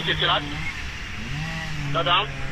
Is it? Go down.